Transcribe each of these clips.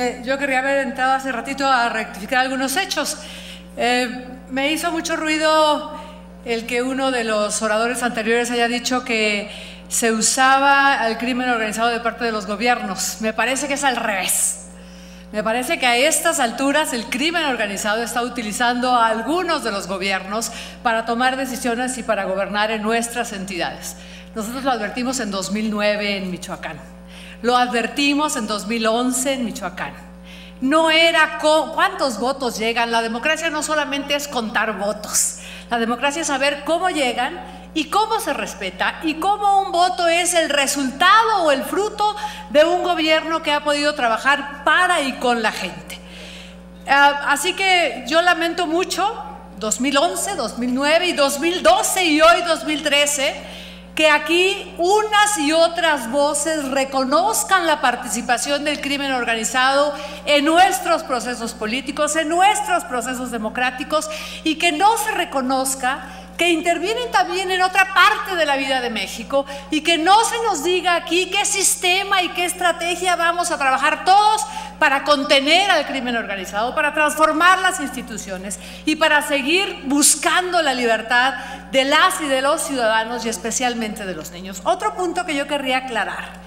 presidente. Yo querría haber entrado hace ratito a rectificar algunos hechos. Eh, me hizo mucho ruido el que uno de los oradores anteriores haya dicho que se usaba al crimen organizado de parte de los gobiernos. Me parece que es al revés. Me parece que a estas alturas el crimen organizado está utilizando a algunos de los gobiernos para tomar decisiones y para gobernar en nuestras entidades. Nosotros lo advertimos en 2009 en Michoacán. Lo advertimos en 2011 en Michoacán. No era cuántos votos llegan. La democracia no solamente es contar votos. La democracia es saber cómo llegan y cómo se respeta y cómo un voto es el resultado o el fruto de un gobierno que ha podido trabajar para y con la gente. Ah, así que yo lamento mucho 2011, 2009 y 2012 y hoy 2013 que aquí unas y otras voces reconozcan la participación del crimen organizado en nuestros procesos políticos, en nuestros procesos democráticos y que no se reconozca que intervienen también en otra parte de la vida de México y que no se nos diga aquí qué sistema y qué estrategia vamos a trabajar todos para contener al crimen organizado, para transformar las instituciones y para seguir buscando la libertad de las y de los ciudadanos y especialmente de los niños. Otro punto que yo querría aclarar.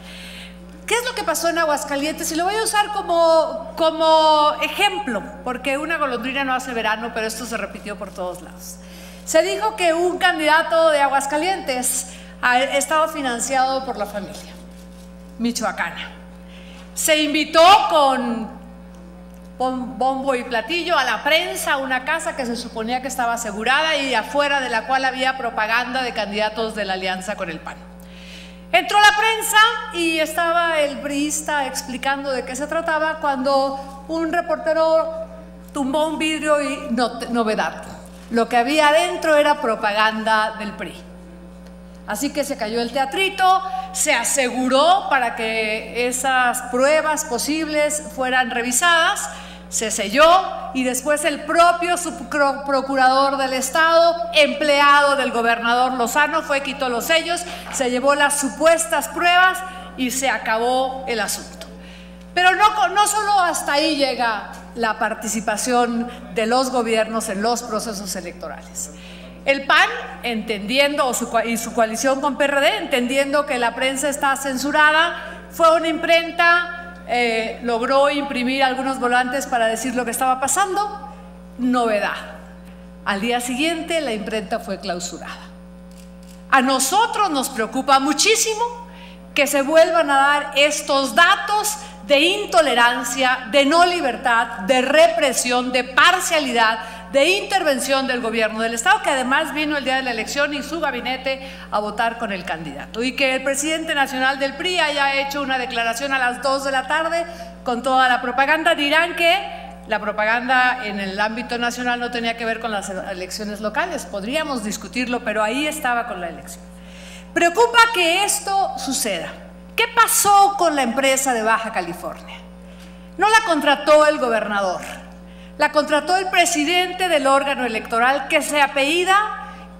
¿Qué es lo que pasó en Aguascalientes? Y lo voy a usar como, como ejemplo, porque una golondrina no hace verano, pero esto se repitió por todos lados. Se dijo que un candidato de Aguascalientes estaba financiado por la familia michoacana. Se invitó con bombo y platillo a la prensa a una casa que se suponía que estaba asegurada y afuera de la cual había propaganda de candidatos de la alianza con el PAN. Entró la prensa y estaba el briista explicando de qué se trataba cuando un reportero tumbó un vidrio y novedad. Lo que había adentro era propaganda del PRI. Así que se cayó el teatrito, se aseguró para que esas pruebas posibles fueran revisadas, se selló y después el propio procurador del Estado, empleado del gobernador Lozano, fue, quitó los sellos, se llevó las supuestas pruebas y se acabó el asunto. Pero no, solo hasta ahí llega la participación de los gobiernos en los procesos electorales. El PAN, entendiendo, y su coalición con PRD, entendiendo que la prensa está censurada, fue una imprenta, eh, logró imprimir algunos volantes para decir lo que estaba pasando. Novedad. Al día siguiente la imprenta fue clausurada. A nosotros nos preocupa muchísimo que se vuelvan a dar estos datos de intolerancia, de no libertad, de represión, de parcialidad, de intervención del gobierno del Estado, que además vino el día de la elección y su gabinete a votar con el candidato. Y que el presidente nacional del PRI haya hecho una declaración a las 2 de la tarde con toda la propaganda, dirán que la propaganda en el ámbito nacional no tenía que ver con las elecciones locales, podríamos discutirlo, pero ahí estaba con la elección. Preocupa que esto suceda. ¿Qué pasó con la empresa de Baja California? No la contrató el gobernador, la contrató el presidente del órgano electoral que se apellida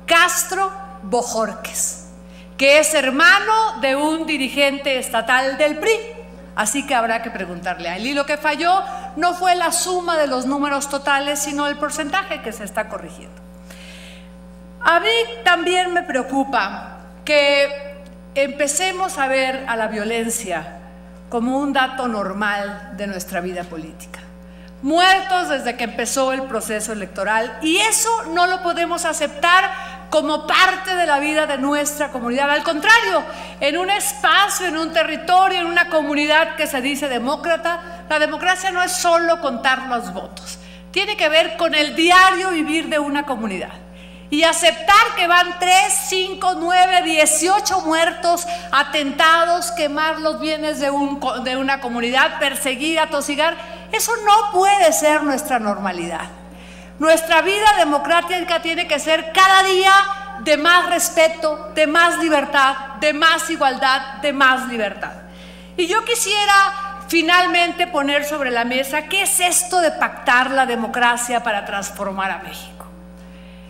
Castro Bojorques, que es hermano de un dirigente estatal del PRI. Así que habrá que preguntarle a él. Y lo que falló no fue la suma de los números totales, sino el porcentaje que se está corrigiendo. A mí también me preocupa que empecemos a ver a la violencia como un dato normal de nuestra vida política. Muertos desde que empezó el proceso electoral. Y eso no lo podemos aceptar como parte de la vida de nuestra comunidad. Al contrario, en un espacio, en un territorio, en una comunidad que se dice demócrata, la democracia no es solo contar los votos, tiene que ver con el diario vivir de una comunidad. Y aceptar que van 3, 5, 9, 18 muertos, atentados, quemar los bienes de, un, de una comunidad, perseguir, atosigar, eso no puede ser nuestra normalidad. Nuestra vida democrática tiene que ser cada día de más respeto, de más libertad, de más igualdad, de más libertad. Y yo quisiera finalmente poner sobre la mesa qué es esto de pactar la democracia para transformar a México.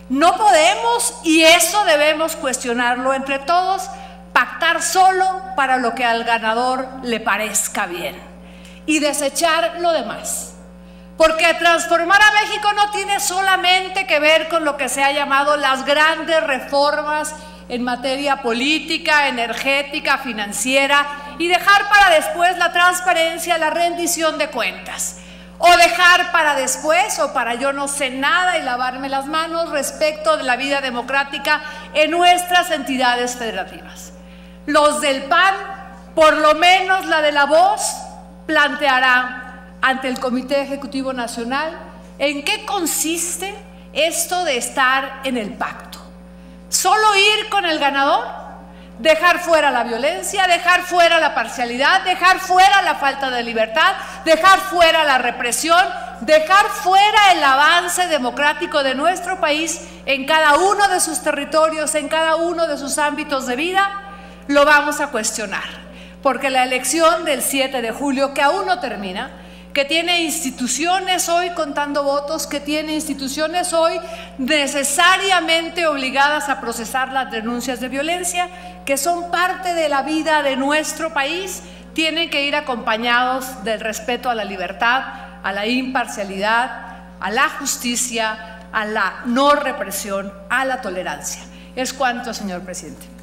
No podemos, y eso debemos cuestionarlo entre todos, pactar solo para lo que al ganador le parezca bien. Y desechar lo demás. Porque transformar a México no tiene solamente que ver con lo que se ha llamado las grandes reformas en materia política, energética, financiera y dejar para después la transparencia, la rendición de cuentas. O dejar para después o para yo no sé nada y lavarme las manos respecto de la vida democrática en nuestras entidades federativas. Los del PAN, por lo menos la de la voz, planteará ante el Comité Ejecutivo Nacional en qué consiste esto de estar en el pacto. Solo ir con el ganador, dejar fuera la violencia, dejar fuera la parcialidad, dejar fuera la falta de libertad, dejar fuera la represión, dejar fuera el avance democrático de nuestro país en cada uno de sus territorios, en cada uno de sus ámbitos de vida, lo vamos a cuestionar. Porque la elección del 7 de julio, que aún no termina, que tiene instituciones hoy contando votos, que tiene instituciones hoy necesariamente obligadas a procesar las denuncias de violencia, que son parte de la vida de nuestro país, tienen que ir acompañados del respeto a la libertad, a la imparcialidad, a la justicia, a la no represión, a la tolerancia. Es cuanto, señor presidente.